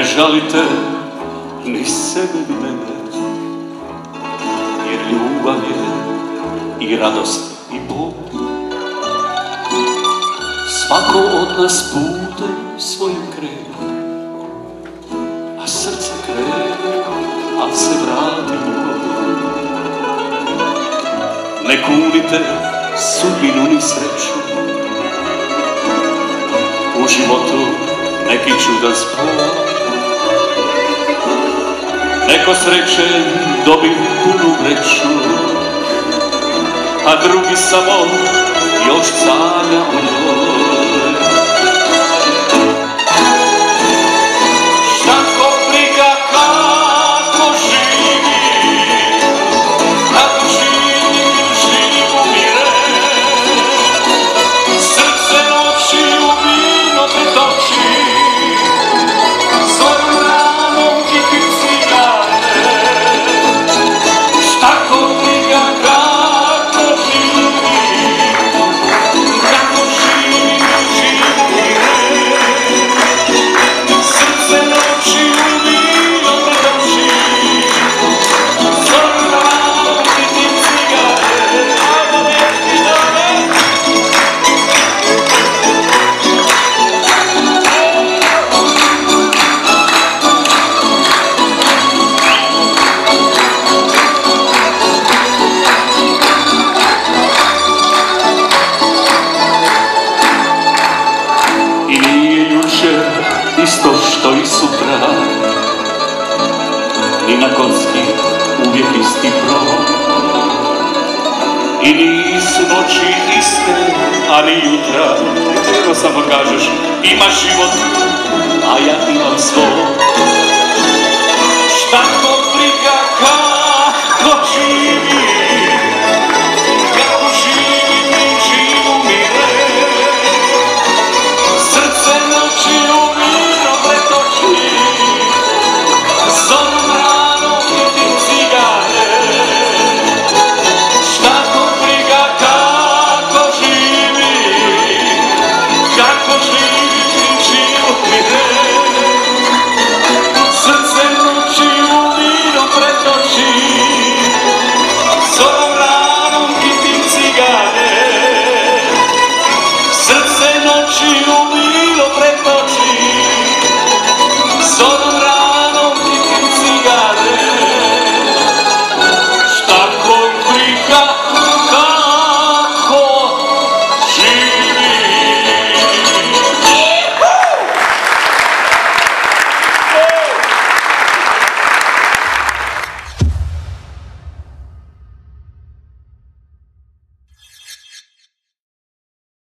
žalite ni sebe ni mene Jer ljubav je i radost i bol. Svako od nas putem svojim krene A srce krene, al se vrati Ne kunite sudbinu ni sreću U životu neki čudan spol Neko sreće dobi punu vreću, a drugi samo još canja u njoj. Isto što i sutra. Ni na kocki uvijek isti broj I nisu noći iste, a ni jutra. Evo samo kažeš, imaš život, a ja imam svoj. Šta to briga 是我。